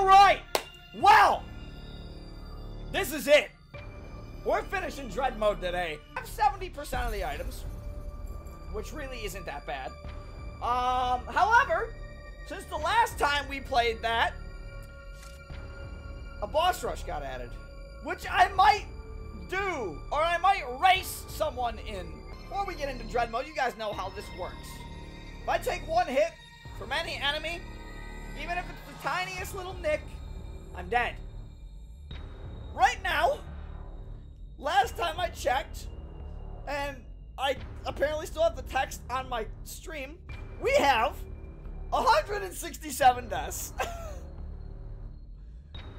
All right. Well, this is it. We're finishing dread mode today. I have 70% of the items, which really isn't that bad. Um, however, since the last time we played that, a boss rush got added, which I might do, or I might race someone in. Before we get into dread mode, you guys know how this works. If I take one hit from any enemy, even if it's tiniest little nick, I'm dead. Right now, last time I checked, and I apparently still have the text on my stream, we have 167 deaths.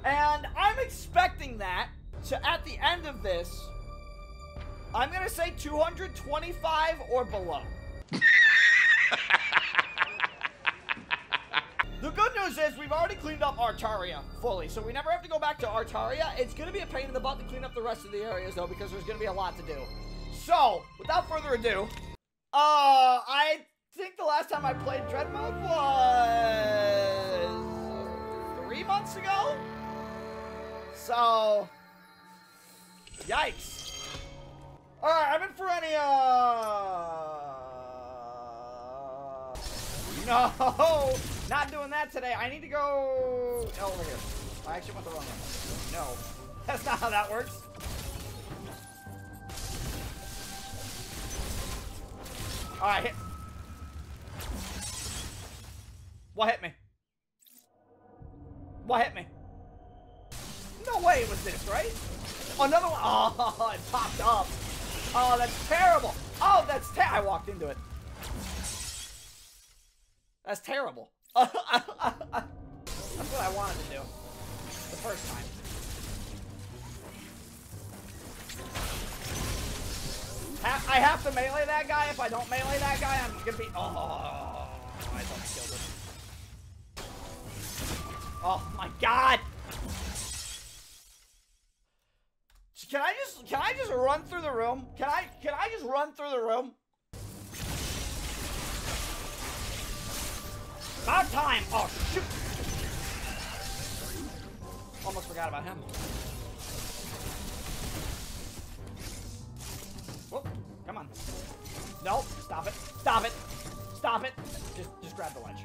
and I'm expecting that to, at the end of this, I'm gonna say 225 or below. The good news is we've already cleaned up Artaria fully, so we never have to go back to Artaria. It's gonna be a pain in the butt to clean up the rest of the areas though, because there's gonna be a lot to do. So, without further ado, uh, I think the last time I played Dread Mode was three months ago. So, yikes. No, not doing that today. I need to go oh, over here. I actually went the wrong way. No, that's not how that works. All right, hit. What hit me? What hit me? No way it was this, right? Another one. Oh, it popped up. Oh, that's terrible. Oh, that's ter- I walked into it. That's terrible. That's what I wanted to do. The first time. Ha I have to melee that guy. If I don't melee that guy, I'm gonna be. Oh, I I killed him. Oh my god! Can I just can I just run through the room? Can I can I just run through the room? About time! Oh shoot! Almost forgot about him. Whoop! Come on. No! Stop it! Stop it! Stop it! Just just grab the ledge.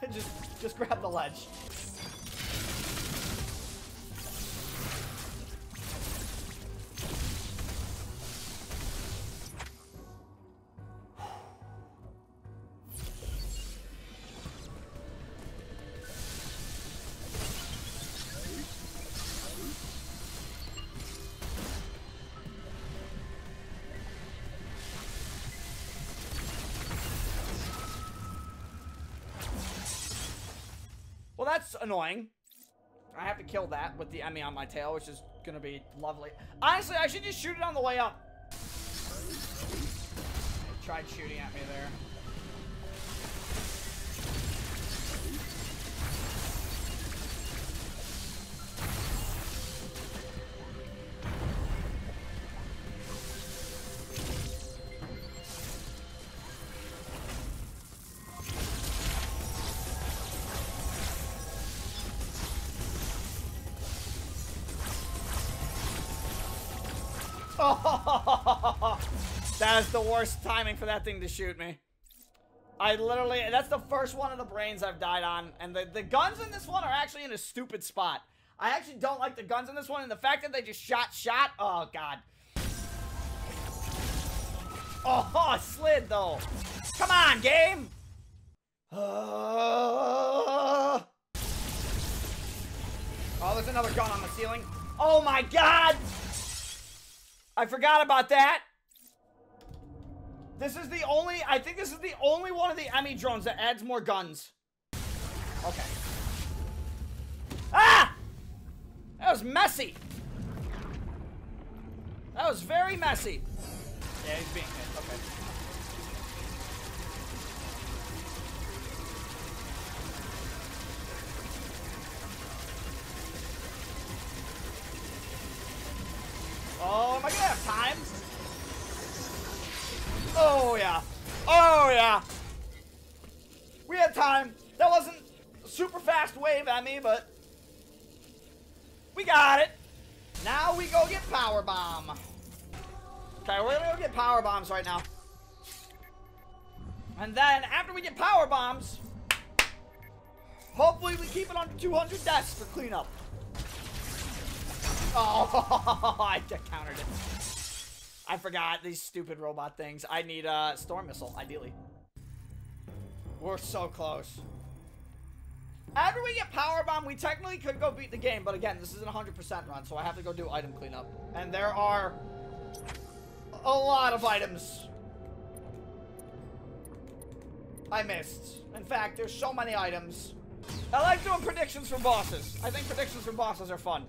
just just grab the ledge. Annoying. I have to kill that with the EMMI on my tail, which is gonna be lovely. Honestly, I should just shoot it on the way up. It tried shooting at me there. that is the worst timing for that thing to shoot me. I literally, that's the first one of the brains I've died on. And the, the guns in this one are actually in a stupid spot. I actually don't like the guns in this one. And the fact that they just shot, shot, oh god. Oh, it slid though. Come on, game. Oh, there's another gun on the ceiling. Oh my god. I forgot about that. This is the only, I think this is the only one of the EMMI drones that adds more guns. Okay. Ah! That was messy. That was very messy. Yeah, he's being hit. Okay. Oh, yeah. Oh, yeah. We had time. That wasn't super fast wave at me, but we got it. Now we go get power bomb. Okay, we're gonna go get power bombs right now. And then after we get power bombs, hopefully we keep it under 200 deaths for cleanup. Oh, I countered it. I forgot these stupid robot things. I need a storm missile, ideally. We're so close. After we get power bomb, we technically could go beat the game, but again, this is an 100% run, so I have to go do item cleanup. And there are a lot of items I missed. In fact, there's so many items. I like doing predictions from bosses. I think predictions from bosses are fun.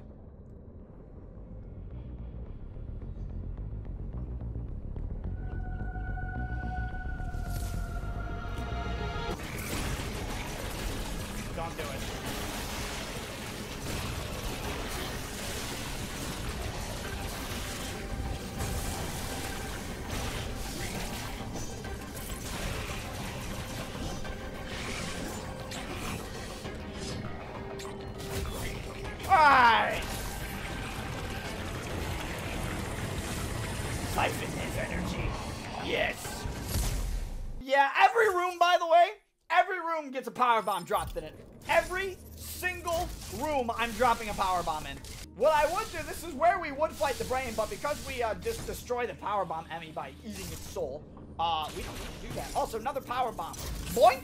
Bomb dropped in it. Every single room I'm dropping a power bomb in. What I would do, this is where we would fight the brain, but because we uh, just destroy the power bomb EMMI by eating its soul, uh, we don't need to do that. Also, another power bomb. Boink!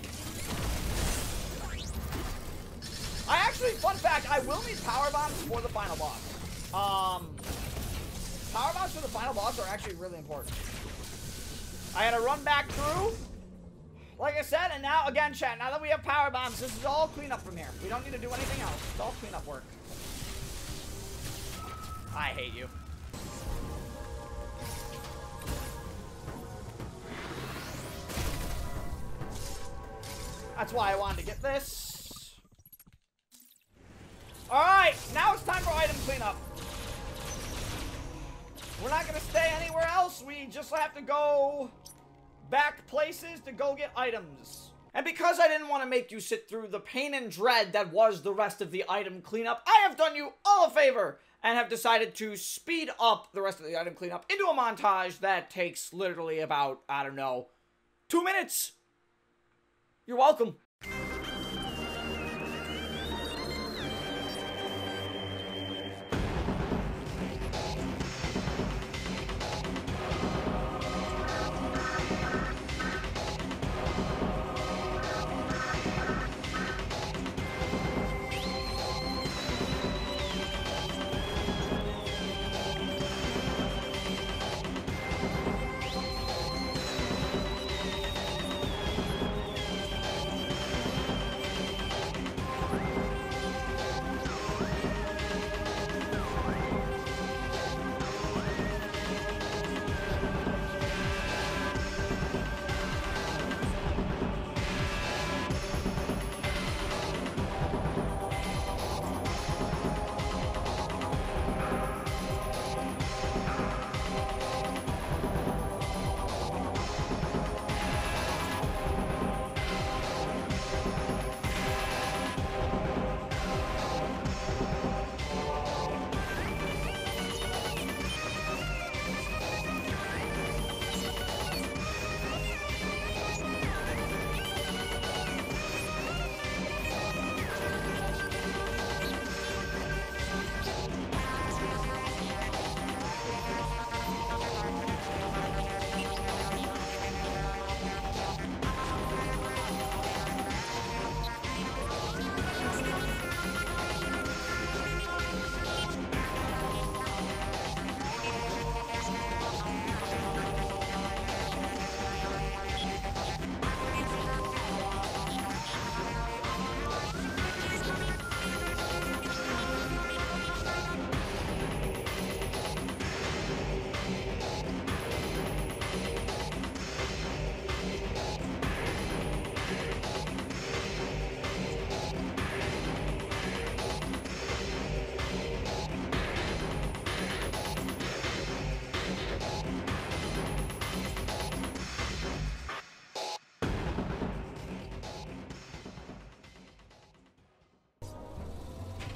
I actually, fun fact, I will need power bombs for the final boss. Um, power bombs for the final boss are actually really important. I had to run back through, like I said, and now, again, chat, now that we have power bombs, this is all cleanup from here. We don't need to do anything else. It's all cleanup work. I hate you. That's why I wanted to get this. Alright, now it's time for item cleanup. We're not gonna stay anywhere else. We just have to go back places to go get items. And because I didn't want to make you sit through the pain and dread that was the rest of the item cleanup, I have done you all a favor and have decided to speed up the rest of the item cleanup into a montage that takes literally about, I don't know, two minutes. You're welcome.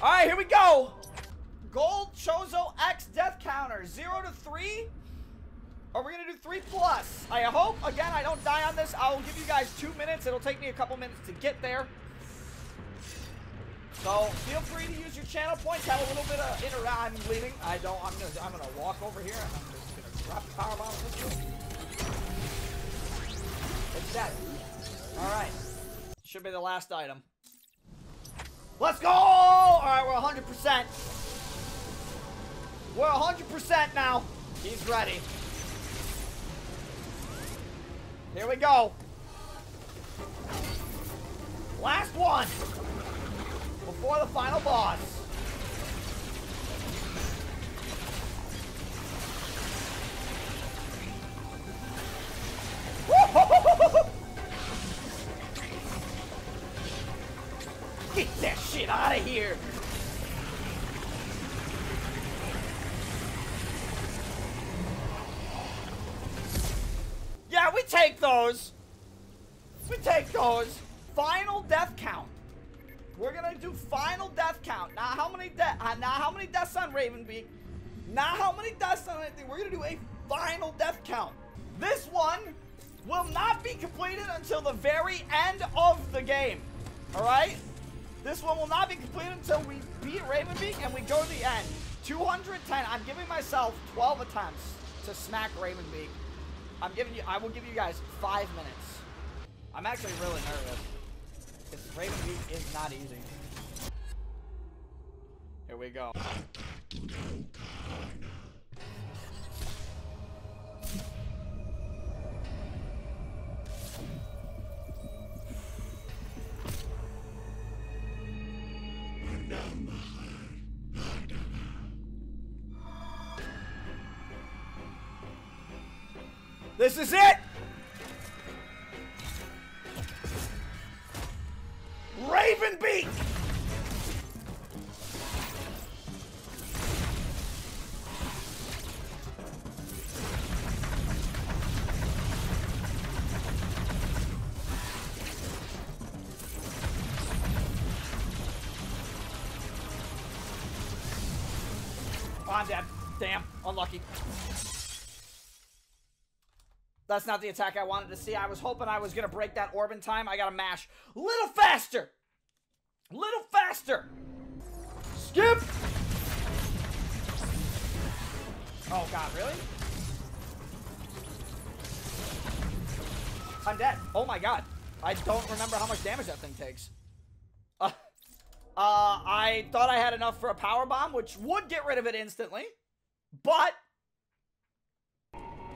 Alright, here we go. Gold Chozo X death counter. Zero to three. Or we're gonna do three plus. I hope, again, I don't die on this. I'll give you guys two minutes. It'll take me a couple minutes to get there. So feel free to use your channel points. Have a little bit of inter. I'm leaving. I don't. I'm gonna. I'm gonna walk over here and I'm just gonna drop the power bomb. It's dead. All right. Should be the last item. Let's go! All right, we're 100%. We're 100% now. He's ready. Here we go. Last one. Before the final boss. Now how many deaths on Raven Beak? Now how many deaths on anything? We're gonna do a final death count. This one will not be completed until the very end of the game. All right? This one will not be completed until we beat Raven Beak and we go to the end. 210. I'm giving myself 12 attempts to smack Raven Beak. I'm giving you. I will give you guys five minutes. I'm actually really nervous. Because Raven Beak is not easy. Here we go. This is it! Raven Beak! Oh, That's not the attack I wanted to see. I was hoping I was going to break that orb in time. I got to mash. A little faster! Little faster! Skip! Oh, God, really? I'm dead. Oh, my God. I don't remember how much damage that thing takes. Uh, uh, I thought I had enough for a power bomb, which would get rid of it instantly. But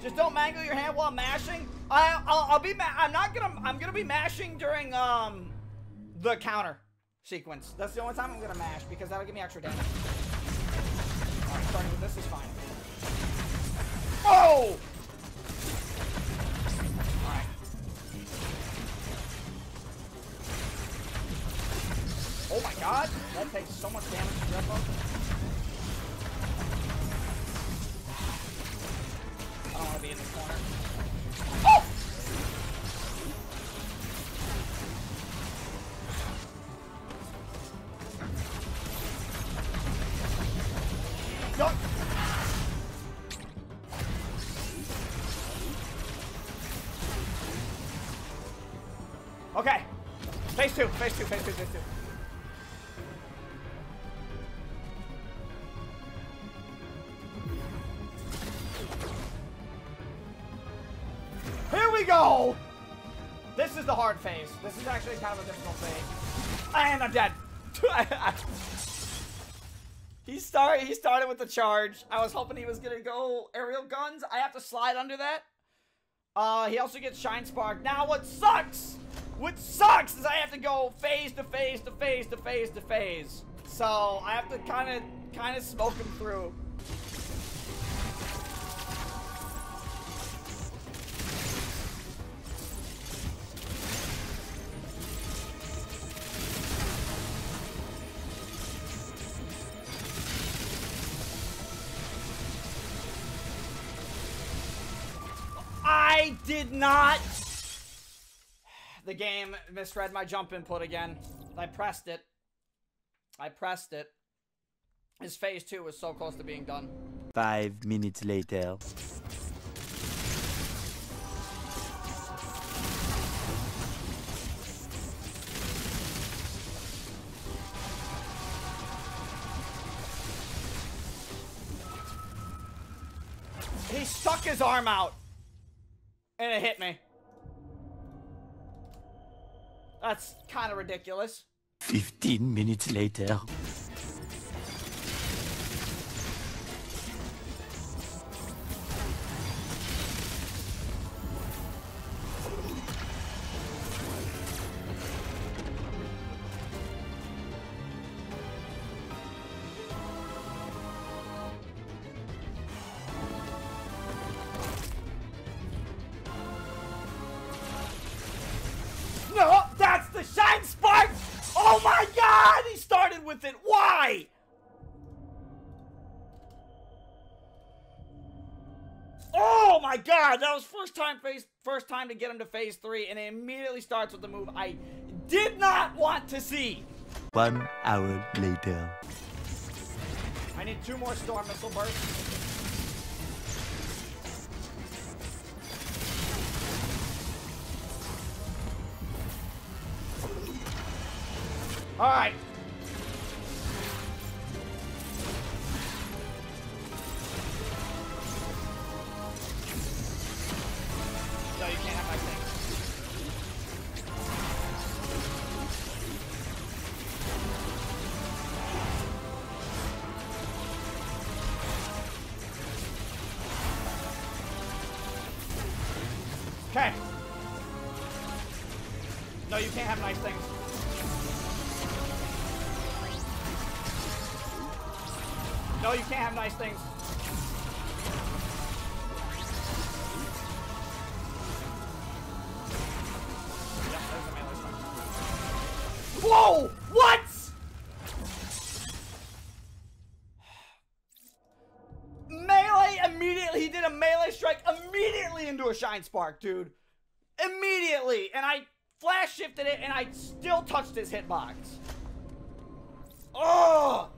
just don't mangle your hand while mashing. I, I'll, I'll be. I'm not gonna. I'm gonna be mashing during um the counter sequence. That's the only time I'm gonna mash because that'll give me extra damage. Starting with this is fine. Oh! Oh my God! That takes so much damage to Dreadnought. Two, phase two, phase two, phase two. Here we go! This is the hard phase. This is actually kind of a difficult phase. And I'm dead. he started he started with the charge. I was hoping he was gonna go aerial guns. I have to slide under that. Uh, he also gets Shine Spark. Now what sucks, what sucks is I have to go phase to phase to phase to phase to phase. So I have to kind of, kind of smoke him through. I did not. The game misread my jump input again. I pressed it. I pressed it. His phase two was so close to being done. Five minutes later. He stuck his arm out. And it hit me. That's kind of ridiculous. 15 minutes later. First time phase first time to get him to phase three, and it immediately starts with the move I did not want to see. One hour later. I need two more storm missile bursts. All right. No, you can't have nice things. Whoa! What? Melee immediately, he did a melee strike immediately into a Shine Spark, dude. Immediately. And I flash shifted it and I still touched his hitbox. Oh!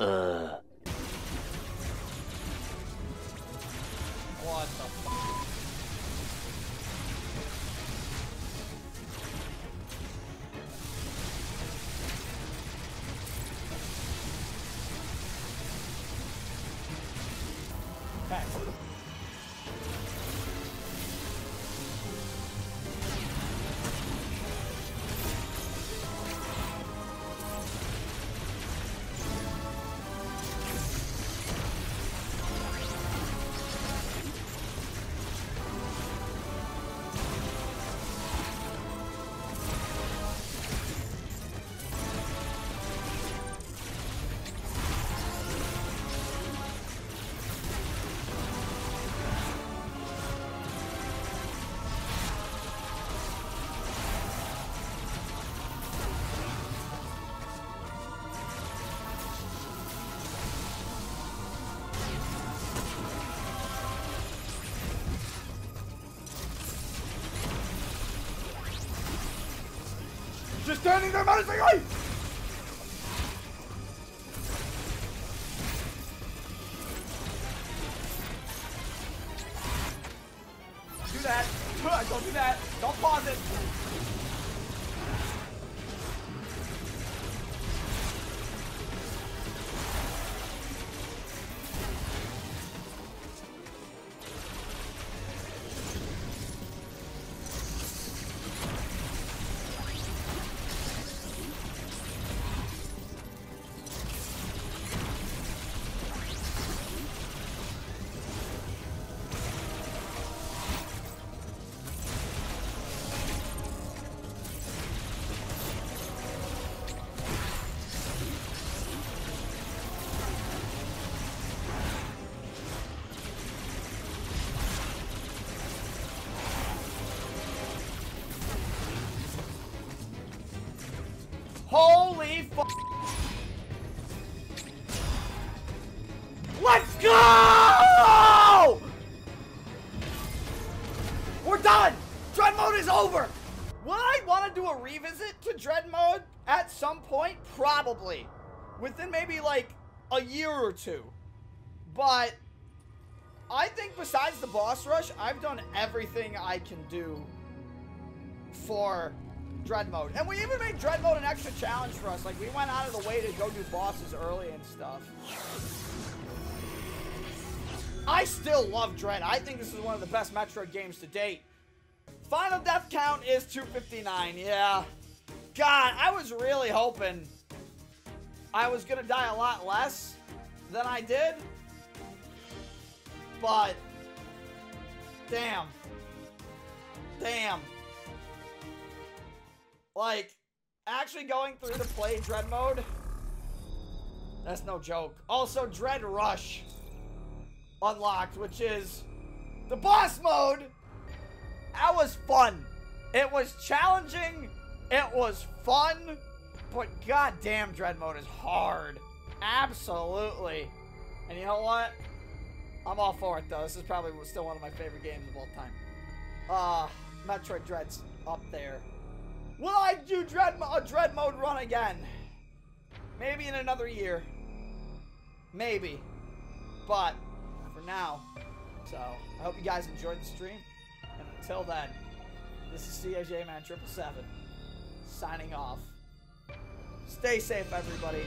Uh. What the Just standing Holy fu- Let's go! We're done! Dread mode is over! Will I want to do a revisit to Dread mode at some point? Probably. within maybe like a year or two. But I think besides the boss rush, I've done everything I can do for Dread Mode. And we even made Dread Mode an extra challenge for us. Like, we went out of the way to go do bosses early and stuff. I still love Dread. I think this is one of the best Metroid games to date. Final death count is 259, yeah. God, I was really hoping I was going to die a lot less than I did. But, damn. Damn. Like, actually going through to play Dread mode, that's no joke. Also, Dread Rush unlocked, which is the boss mode. That was fun. It was challenging. It was fun. But goddamn, Dread mode is hard. Absolutely. And you know what? I'm all for it, though. This is probably still one of my favorite games of all time. Uh, Metroid Dread's up there. Will I do Dread, a Dread mode run again? Maybe in another year. Maybe. But, for now. So, I hope you guys enjoyed the stream. And until then, this is CAJman777 signing off. Stay safe, everybody.